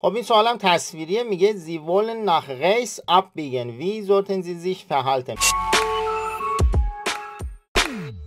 خب این سوالم تصویریه میگه زی wollen nach rechts abbiegen wie sollten sie sich verhalten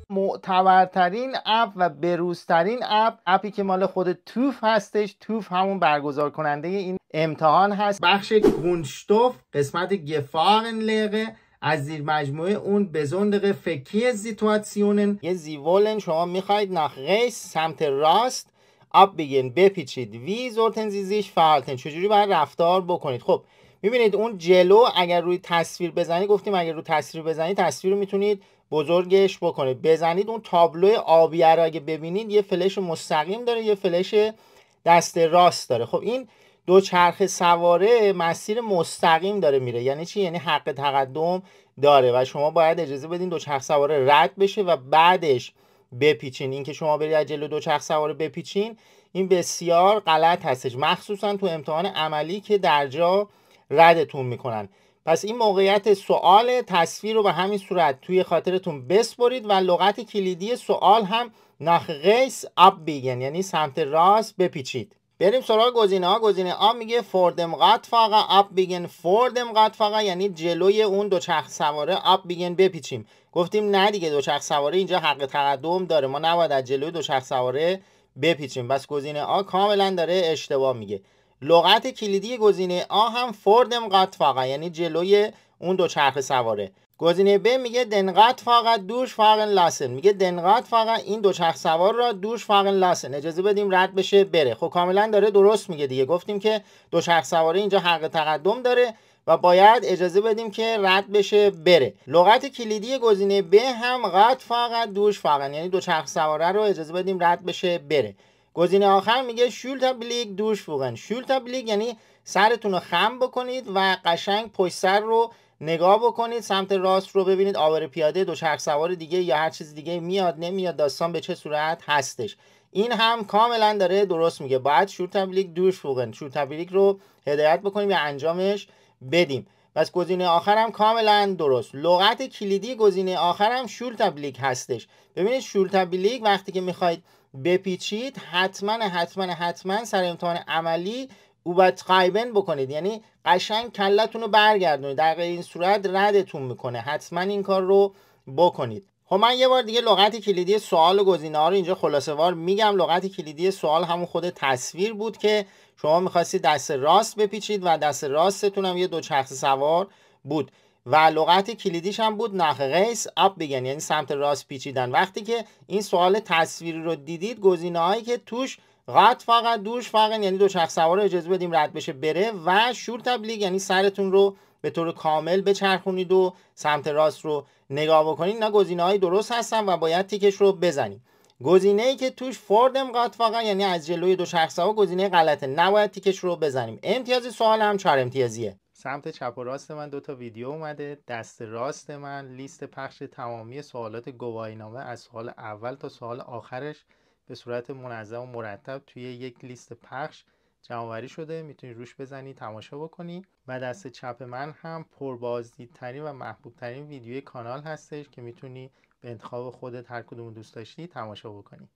معتبرترین اپ و بروزترین اپ اپی که مال خود توف هستش. توف همون برگزار کننده این امتحان هست. بخش گونشتوف قسمت گفارن لغه. از زیر مجموعه اون بزندق فکی زیتواتسیونن. یه زیولن شما می‌خواید nach rechts سمت راست. آپ بگین بپیچید. وی زورتن زیزیش فعالتن چجوری باید رفتار بکنید؟ خب می‌بینید اون جلو اگر روی تصویر بزنید گفتیم اگر روی تصویر بزنید تصویر رو می‌تونید بزرگش بکنید. بزنید اون تابلو آبی رو اگه ببینید یه فلش مستقیم داره یه فلش دست راست داره. خب این دو چرخ سواره مسیر مستقیم داره میره. یعنی چی؟ یعنی حق تقدم داره و شما باید اجازه بدین دو چرخ سواره رد بشه و بعدش بپیچین. اینکه شما برید از جلو دو چرخ سواره بپیچین این بسیار غلط هستش. مخصوصا تو امتحان عملی که درجا ردتون می‌کنن. پس این موقعیت سوال تصویر رو به همین صورت توی خاطرتون بسپرید و لغت کلیدی سوال هم نخغیس اب بیگن یعنی سمت راست بپیچید. بریم سراغ گزینه ها. گزینه آ میگه فوردم قط فقط اب بیگن فوردم قط فقط یعنی جلوی اون دو چرخ سواره اب بیگن بپیچیم. گفتیم نه دیگه دو چرخ سواره اینجا حق تقدم داره. ما نباید از جلوی دو چرخ سواره بپیچیم. بس گزینه آ کاملا داره اشتباه میگه. لغت کلیدی گزینه آ هم فوردم قط فقط یعنی جلوی اون دو چرخ سواره. گزینه ب میگه دنقت فقط دوش فاقن لاسن میگه دنقت فقط این دو چرخ سوار را دوش فاقن لاسن اجازه بدیم رد بشه بره. خب کاملا داره درست میگه دیگه. گفتیم که دو چرخ سواره اینجا حق تقدم داره و باید اجازه بدیم که رد بشه بره. لغت کلیدی گزینه ب هم قط فقط دوش فقط. یعنی دو چرخ سواره رو اجازه بدیم رد بشه بره. گزینه آخر میگه شولتا بلیک دوش فوقن شولتا بلیک یعنی سرتون رو خم بکنید و قشنگ پشت سر رو نگاه بکنید سمت راست رو ببینید آور پیاده دو چرخ سوار دیگه یا هر چیز دیگه میاد نمیاد داستان به چه صورت هستش. این هم کاملا داره درست میگه. باید شور تبلیک دوش فوقن شور تبلیک رو هدایت بکنیم یا انجامش بدیم. پس گزینه آخر هم کاملا درست. لغت کلیدی گزینه آخر هم شور تبلیک هستش. ببینید شور تبلیک وقتی که می‌خواید بپیچید حتما حتما حتما سر امتحان عملی او باید قایبن بکنید. یعنی قشنگ کلتون رو برگردونید. در این صورت ردتون می‌کنه. حتما این کار رو بکنید. خب من یه بار دیگه لغت کلیدی سوال و گزینه ها رو اینجا خلاصه وار میگم. لغت کلیدی سوال همون خود تصویر بود که شما می‌خواستید دست راست بپیچید و دست راستتون هم یه دو چرخ سوار بود. و لغت کلیدیش هم بود نخغیس اب بگن یعنی سمت راست پیچیدن. وقتی که این سوال تصویری رو دیدید گزینه که توش قط فقط دوش فقط یعنی دو چرخ سوار رو اجازه بدیم رد بشه بره و شور تبلیغ یعنی سرتون رو به طور کامل بچرخونید و سمت راست رو نگاه بکنید. اینا گزینه های درست هستن و باید تیکش رو بزنیم. گزینه ای که توش فوردم قط فقط یعنی از جلوی دو شخص ها گزینه غلطه. نباید تیکش رو بزنیم. امتیاز سوال هم چهار امتیازیه. سمت چپ و راست من دو تا ویدیو اومده. دست راست من لیست پخش تمامی سوالات گواهینامه از سوال اول تا سوال آخرش. به صورت منظم و مرتب توی یک لیست پخش جمعوری شده. می‌تونی روش بزنی تماشا بکنی. و دست چپ من هم پربازدیدترین و محبوب ترین ویدیوی کانال هستش که می‌تونی به انتخاب خودت هر کدوم دوست داشتی تماشا بکنی.